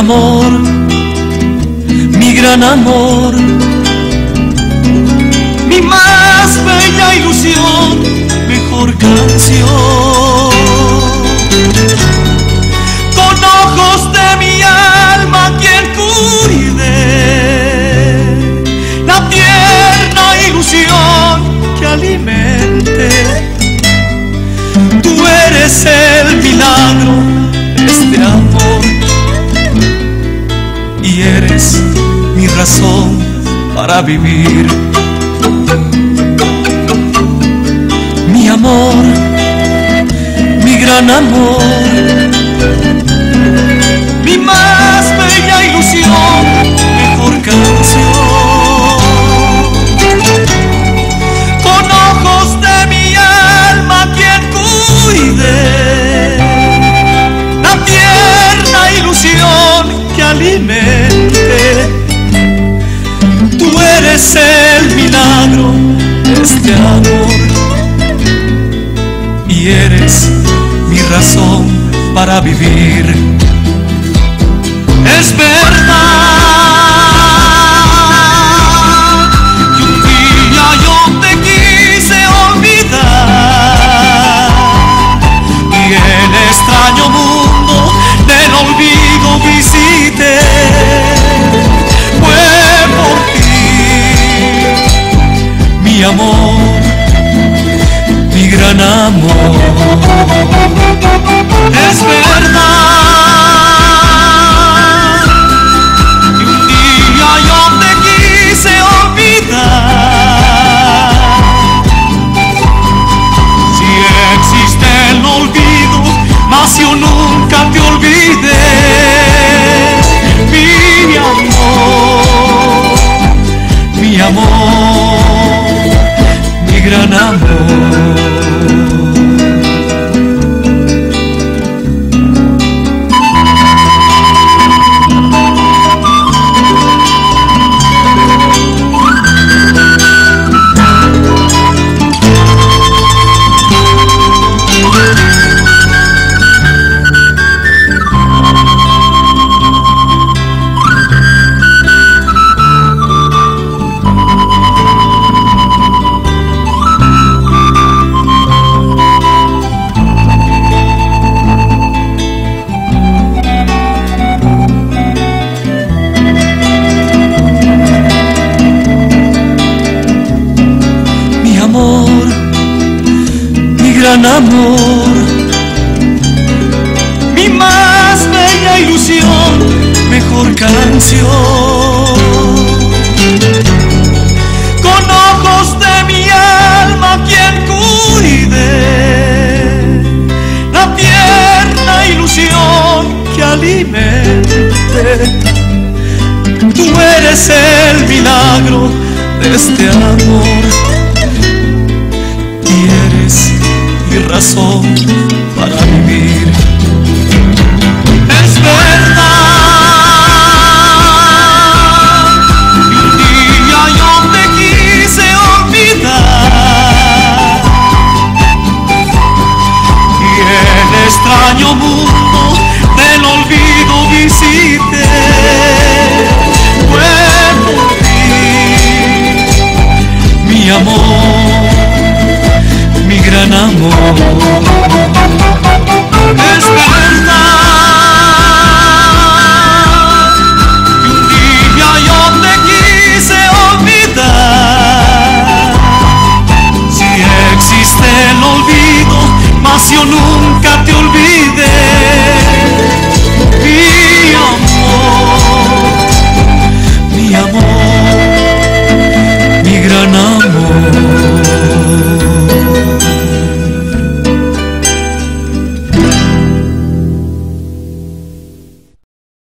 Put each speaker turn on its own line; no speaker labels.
Amor, mi gran amor, mi más bella ilusión, mejor canción. Con ojos de mi alma quien cuide la tierna ilusión que alimente. Tú eres el para vivir. Mi amor, mi gran amor, y eres mi razón para vivir. Es verdad que un día yo te quise olvidar y el extraño mundo del olvido visité. Fue por ti, mi amor, gran gran amor, mi más bella ilusión, mejor canción. Con ojos de mi alma quien cuide la tierna ilusión que alimente. Tú eres el milagro de este amor para vivir. Es verdad, un día yo te quise olvidar y el extraño mundo del olvido visité. Fue por ti, mi amor. nango